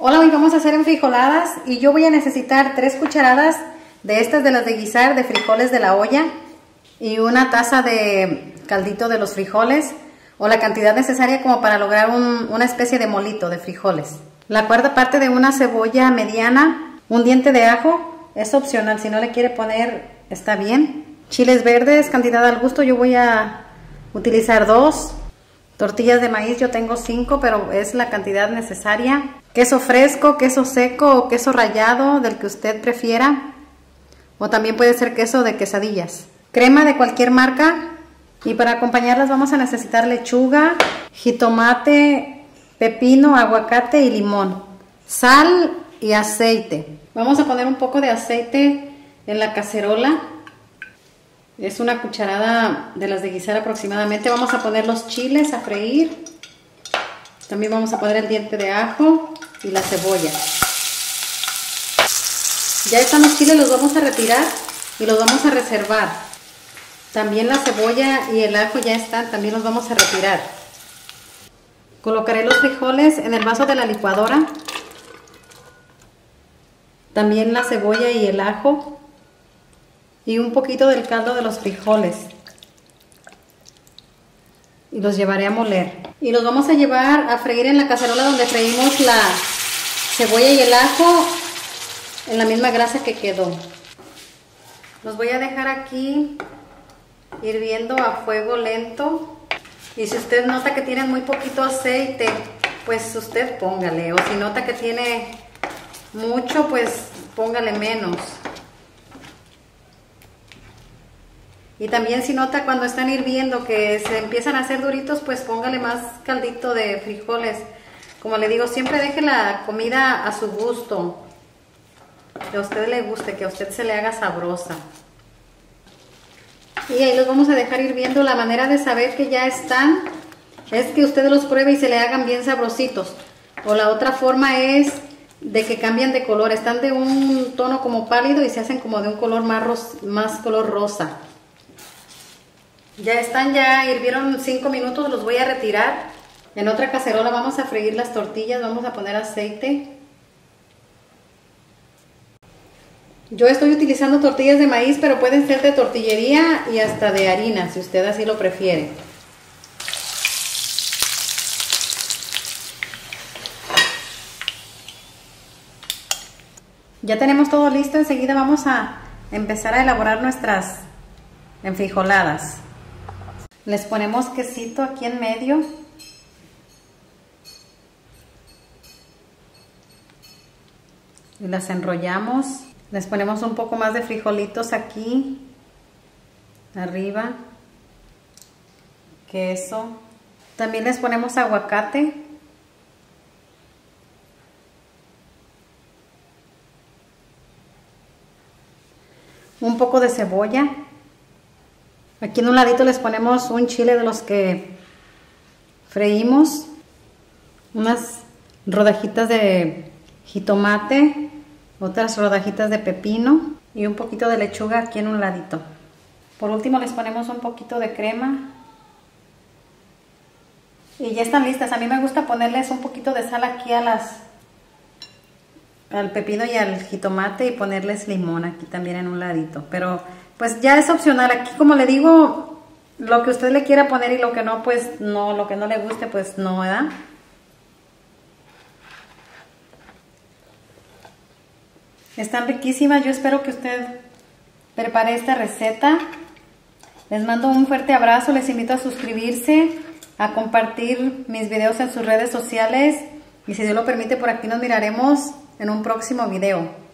Hola, hoy vamos a hacer enfrijoladas y yo voy a necesitar tres cucharadas de estas de las de guisar de frijoles de la olla y una taza de caldito de los frijoles o la cantidad necesaria como para lograr una especie de molito de frijoles. La cuarta parte de una cebolla mediana, un diente de ajo, es opcional, si no le quiere poner está bien. Chiles verdes, cantidad al gusto, yo voy a utilizar dos. Tortillas de maíz yo tengo cinco, pero es la cantidad necesaria. Queso fresco, queso seco o queso rallado, del que usted prefiera. O también puede ser queso de quesadillas. Crema de cualquier marca. Y para acompañarlas vamos a necesitar lechuga, jitomate, pepino, aguacate y limón. Sal y aceite. Vamos a poner un poco de aceite en la cacerola. Es una cucharada de las de guisar aproximadamente. Vamos a poner los chiles a freír. También vamos a poner el diente de ajo y la cebolla. Ya están los chiles, los vamos a retirar y los vamos a reservar. También la cebolla y el ajo ya están, también los vamos a retirar. Colocaré los frijoles en el vaso de la licuadora. También la cebolla y el ajo. Y un poquito del caldo de los frijoles. Y los llevaré a moler. Y los vamos a llevar a freír en la cacerola donde freímos la cebolla y el ajo en la misma grasa que quedó. Los voy a dejar aquí hirviendo a fuego lento. Y si usted nota que tienen muy poquito aceite, pues usted póngale. O si nota que tiene mucho, pues póngale menos. Y también si nota cuando están hirviendo que se empiezan a hacer duritos, pues póngale más caldito de frijoles. Como le digo, siempre deje la comida a su gusto. Que a usted le guste, que a usted se le haga sabrosa. Y ahí los vamos a dejar hirviendo. La manera de saber que ya están es que usted los pruebe y se le hagan bien sabrositos. O la otra forma es de que cambian de color. Están de un tono como pálido y se hacen como de un color más, más color rosa. Ya están, ya hirvieron 5 minutos, los voy a retirar. En otra cacerola vamos a freír las tortillas, vamos a poner aceite. Yo estoy utilizando tortillas de maíz, pero pueden ser de tortillería y hasta de harina, si usted así lo prefiere. Ya tenemos todo listo, enseguida vamos a empezar a elaborar nuestras enfrijoladas. Les ponemos quesito aquí en medio. Y las enrollamos. Les ponemos un poco más de frijolitos aquí. Arriba. Queso. También les ponemos aguacate. Un poco de cebolla. Aquí en un ladito les ponemos un chile de los que freímos, unas rodajitas de jitomate, otras rodajitas de pepino y un poquito de lechuga aquí en un ladito. Por último les ponemos un poquito de crema y ya están listas. A mí me gusta ponerles un poquito de sal aquí a las al pepino y al jitomate y ponerles limón aquí también en un ladito, pero pues ya es opcional. Aquí como le digo, lo que usted le quiera poner y lo que no, pues no, lo que no le guste, pues no, ¿verdad? Están riquísimas, yo espero que usted prepare esta receta. Les mando un fuerte abrazo, les invito a suscribirse, a compartir mis videos en sus redes sociales y si Dios lo permite por aquí nos miraremos en un próximo video.